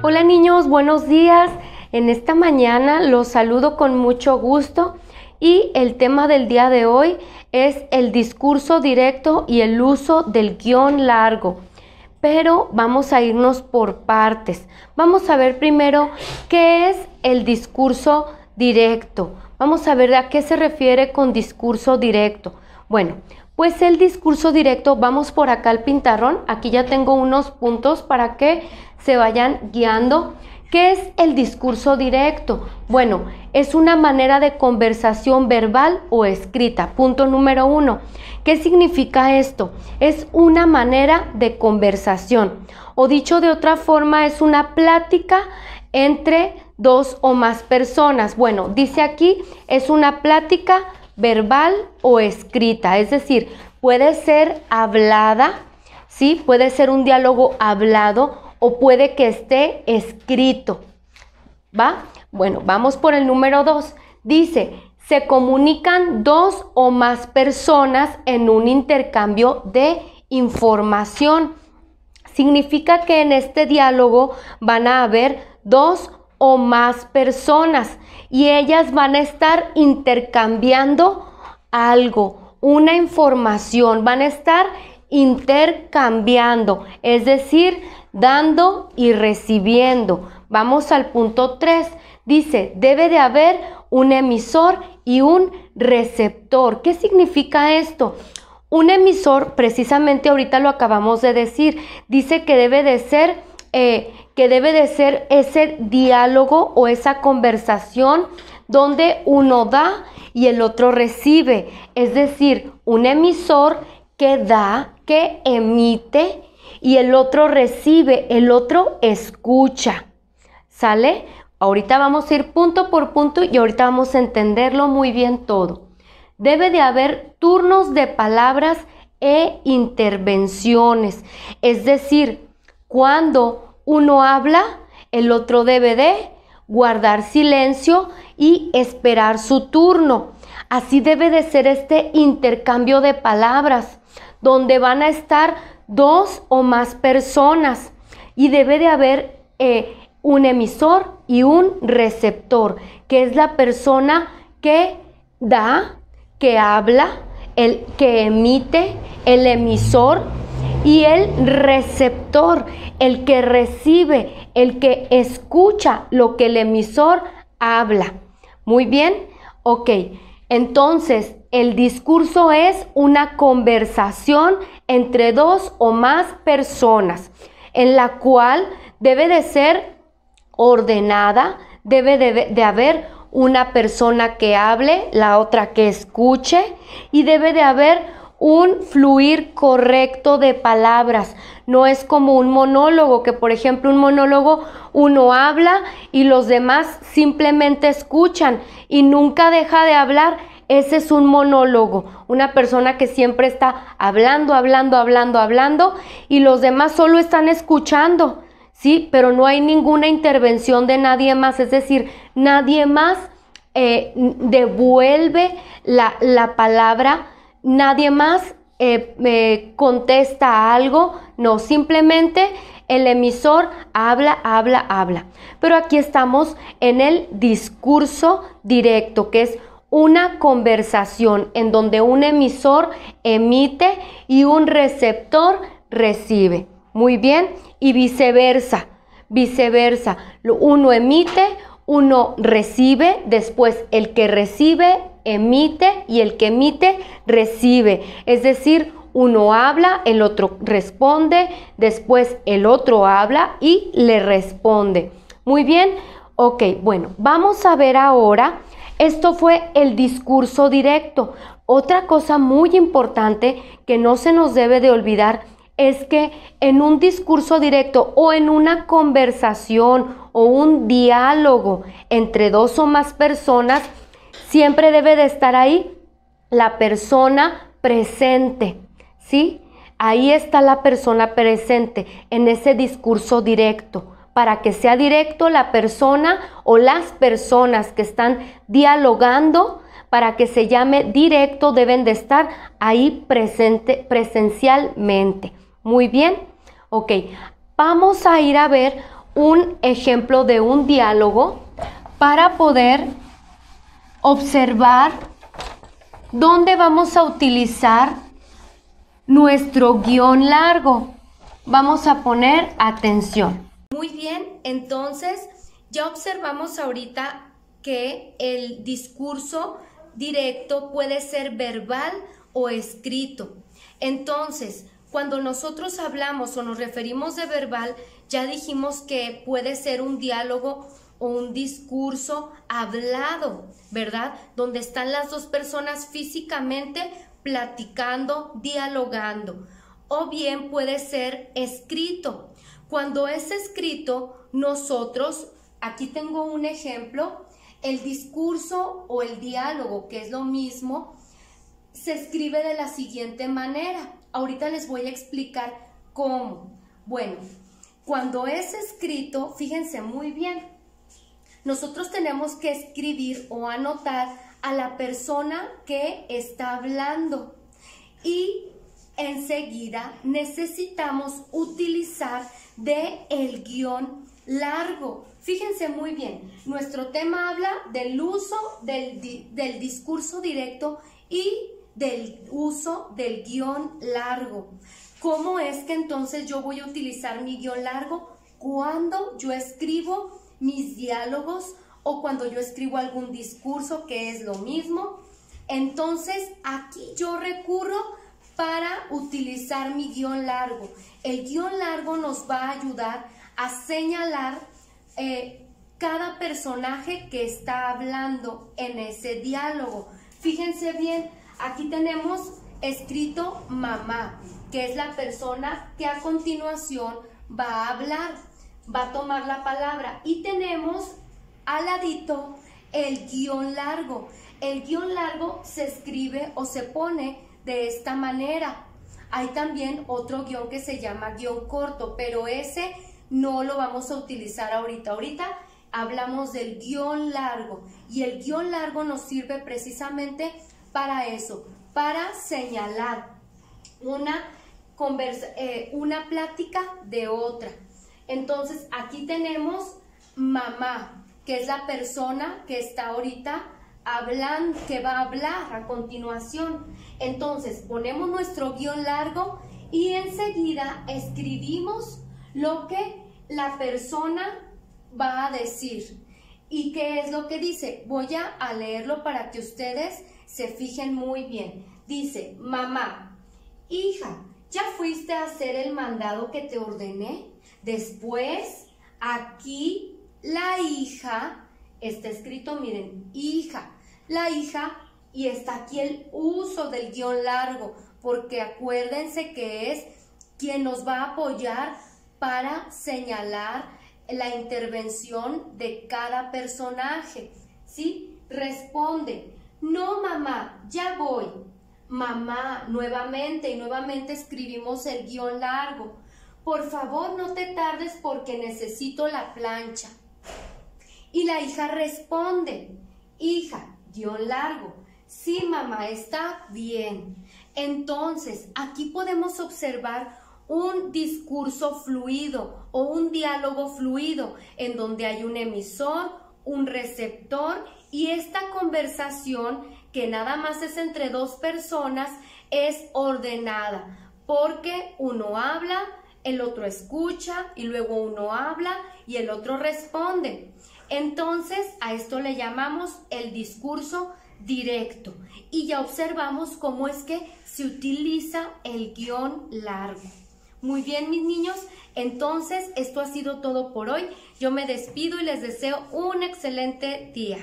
Hola niños, buenos días. En esta mañana los saludo con mucho gusto y el tema del día de hoy es el discurso directo y el uso del guion largo. Pero vamos a irnos por partes. Vamos a ver primero qué es el discurso directo. Vamos a ver a qué se refiere con discurso directo. Bueno, pues el discurso directo, vamos por acá al pintarrón. Aquí ya tengo unos puntos para que se vayan guiando. ¿Qué es el discurso directo? Bueno, es una manera de conversación verbal o escrita. Punto número uno. ¿Qué significa esto? Es una manera de conversación. O dicho de otra forma, es una plática entre dos o más personas. Bueno, dice aquí, es una plática verbal o escrita, es decir, puede ser hablada, ¿sí? Puede ser un diálogo hablado o puede que esté escrito. ¿Va? Bueno, vamos por el número dos. Dice, se comunican dos o más personas en un intercambio de información. Significa que en este diálogo van a haber dos o más personas y ellas van a estar intercambiando algo, una información, van a estar intercambiando, es decir, dando y recibiendo. Vamos al punto 3. Dice, debe de haber un emisor y un receptor. ¿Qué significa esto? Un emisor, precisamente ahorita lo acabamos de decir, dice que debe de ser eh, que debe de ser ese diálogo o esa conversación donde uno da y el otro recibe. Es decir, un emisor que da, que emite y el otro recibe, el otro escucha. ¿Sale? Ahorita vamos a ir punto por punto y ahorita vamos a entenderlo muy bien todo. Debe de haber turnos de palabras e intervenciones. Es decir, cuando uno habla, el otro debe de guardar silencio y esperar su turno. Así debe de ser este intercambio de palabras, donde van a estar dos o más personas y debe de haber eh, un emisor y un receptor, que es la persona que da, que habla, el que emite, el emisor y el receptor, el que recibe, el que escucha lo que el emisor habla. Muy bien, ok. Entonces, el discurso es una conversación entre dos o más personas, en la cual debe de ser ordenada, debe de, haber una persona que hable, la otra que escuche y debe de haber un fluir correcto de palabras. No es como un monólogo, que por ejemplo un monólogo uno habla y los demás simplemente escuchan y nunca deja de hablar. Ese es un monólogo, una persona que siempre está hablando, hablando, hablando, hablando y los demás solo están escuchando, ¿sí? Pero no hay ninguna intervención de nadie más, es decir, nadie más eh, devuelve la, la palabra nadie más eh, contesta algo, no, simplemente el emisor habla, habla, habla. Pero aquí estamos en el discurso directo, que es una conversación en donde un emisor emite y un receptor recibe. Muy bien, y viceversa, viceversa. Uno emite, uno recibe, después el que recibe emite y el que emite recibe. Es decir, uno habla, el otro responde, después el otro habla y le responde. Muy bien, ok, bueno, vamos a ver ahora, esto fue el discurso directo. Otra cosa muy importante que no se nos debe de olvidar es que en un discurso directo o en una conversación o un diálogo entre dos o más personas, siempre debe de estar ahí la persona presente, ¿sí? Ahí está la persona presente en ese discurso directo. Para que sea directo la persona o las personas que están dialogando, para que se llame directo, deben de estar ahí presente, presencialmente. Muy bien, ok. Vamos a ir a ver un ejemplo de un diálogo para poder observar dónde vamos a utilizar nuestro guion largo. Vamos a poner atención. Muy bien, entonces ya observamos ahorita que el discurso directo puede ser verbal o escrito. Entonces, cuando nosotros hablamos o nos referimos de verbal, ya dijimos que puede ser un diálogo o un discurso hablado, ¿verdad? Donde están las dos personas físicamente platicando, dialogando. O bien puede ser escrito. Cuando es escrito, nosotros, aquí tengo un ejemplo, el discurso o el diálogo, que es lo mismo, se escribe de la siguiente manera. Ahorita les voy a explicar cómo. Bueno, cuando es escrito, fíjense muy bien, nosotros tenemos que escribir o anotar a la persona que está hablando y enseguida necesitamos utilizar de el guion largo. Fíjense muy bien, nuestro tema habla del uso del, del discurso directo y del uso del guion largo. ¿Cómo es que entonces yo voy a utilizar mi guion largo? Cuando yo escribo mis diálogos o cuando yo escribo algún discurso que es lo mismo. Entonces aquí yo recurro para utilizar mi guion largo. El guion largo nos va a ayudar a señalar eh, cada personaje que está hablando en ese diálogo. Fíjense bien, aquí tenemos escrito mamá, que es la persona que a continuación va a hablar va a tomar la palabra y tenemos al ladito el guion largo. El guion largo se escribe o se pone de esta manera. Hay también otro guion que se llama guion corto, pero ese no lo vamos a utilizar ahorita. Ahorita hablamos del guion largo y el guion largo nos sirve precisamente para eso, para señalar una, eh, una plática de otra. Entonces, aquí tenemos mamá, que es la persona que está ahorita hablando, que va a hablar a continuación. Entonces, ponemos nuestro guion largo y enseguida escribimos lo que la persona va a decir. ¿Y qué es lo que dice? Voy a leerlo para que ustedes se fijen muy bien. Dice, mamá, hija, ¿ya fuiste a hacer el mandado que te ordené? Después, aquí la hija, está escrito, miren, hija, la hija, y está aquí el uso del guion largo, porque acuérdense que es quien nos va a apoyar para señalar la intervención de cada personaje. ¿Sí? Responde, no mamá, ya voy. Mamá, nuevamente y nuevamente escribimos el guion largo. Por favor, no te tardes porque necesito la plancha. Y la hija responde, hija, largo. Sí, mamá, está bien. Entonces, aquí podemos observar un discurso fluido o un diálogo fluido en donde hay un emisor, un receptor y esta conversación que nada más es entre dos personas es ordenada porque uno habla, el otro escucha y luego uno habla y el otro responde. Entonces, a esto le llamamos el discurso directo y ya observamos cómo es que se utiliza el guion largo. Muy bien, mis niños, entonces esto ha sido todo por hoy. Yo me despido y les deseo un excelente día.